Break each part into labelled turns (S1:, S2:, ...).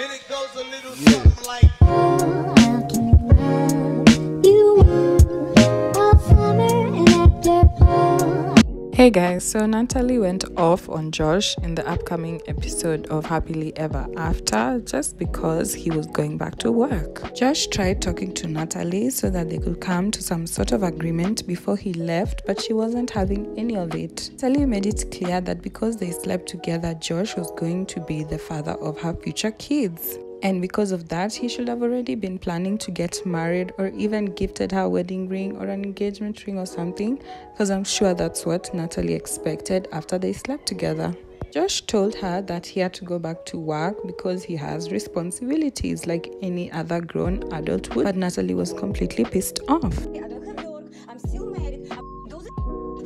S1: And it goes a little something like.
S2: Hey guys, so Natalie went off on Josh in the upcoming episode of Happily Ever After just because he was going back to work. Josh tried talking to Natalie so that they could come to some sort of agreement before he left, but she wasn't having any of it. Natalie made it clear that because they slept together, Josh was going to be the father of her future kids. And because of that, he should have already been planning to get married or even gifted her a wedding ring or an engagement ring or something, because I'm sure that's what Natalie expected after they slept together. Josh told her that he had to go back to work because he has responsibilities like any other grown adult would, but Natalie was completely pissed off.
S3: I don't have work. I'm still married. I'm those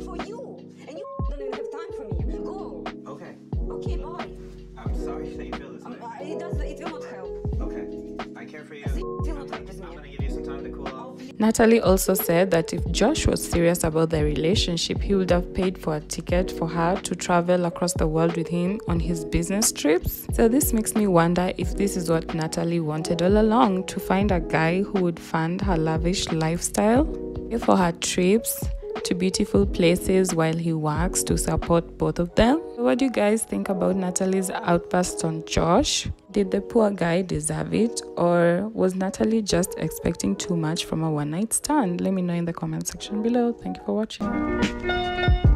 S3: for you, and you don't even have time for me. Go.
S4: Okay.
S3: Okay, bye.
S4: I'm sorry that you feel this way.
S3: uh, it does. It will not help.
S4: Okay. I care for you.
S3: It will not
S4: gonna,
S3: help
S4: I'm gonna give you some time to cool off.
S2: Natalie also said that if Josh was serious about their relationship, he would have paid for a ticket for her to travel across the world with him on his business trips. So, this makes me wonder if this is what Natalie wanted all along to find a guy who would fund her lavish lifestyle, pay for her trips to beautiful places while he works to support both of them. What do you guys think about Natalie's outburst on Josh? Did the poor guy deserve it, or was Natalie just expecting too much from a one night stand? Let me know in the comment section below. Thank you for watching.